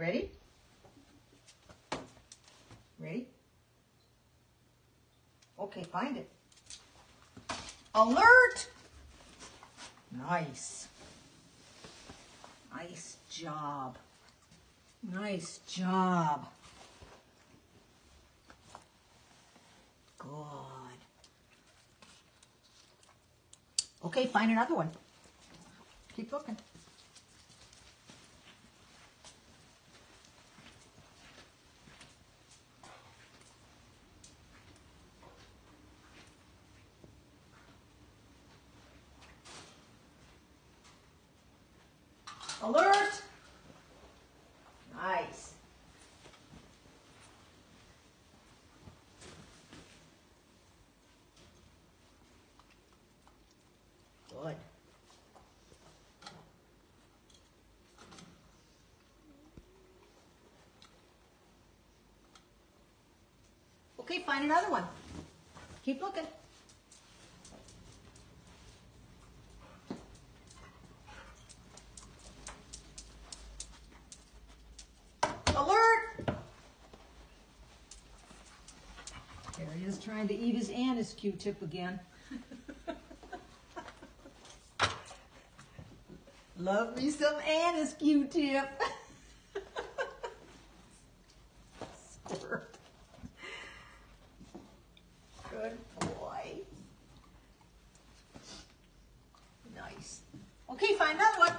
ready? Ready? Okay, find it. Alert! Nice. Nice job. Nice job. Good. Okay, find another one. Keep looking. Alert! Nice. Good. Okay, find another one. Keep looking. Alert! There he is trying to eat his anise Q-tip again. Love me some anise Q-tip. Squirt. Good boy. Nice. Okay, find another one.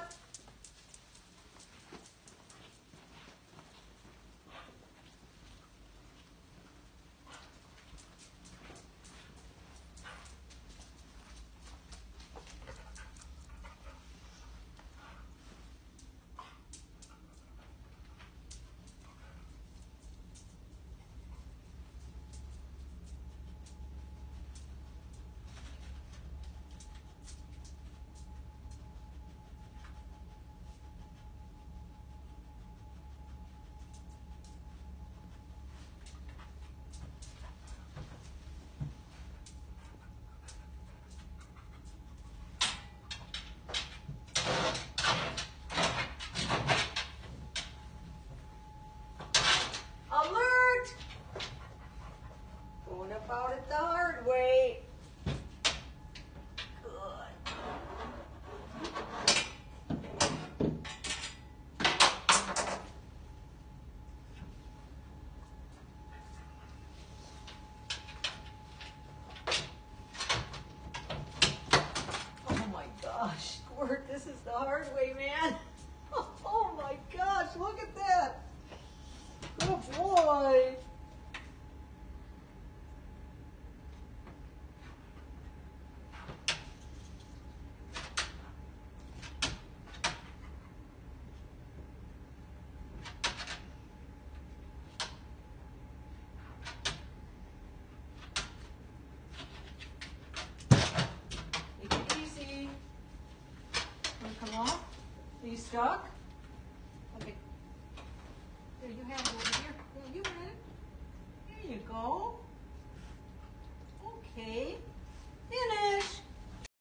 Alert! Going about it the hard way. Good. Oh my gosh, Squirt, this is the hard way, man. You stuck? Okay. There, you have it over here. You had it. There you go. Okay.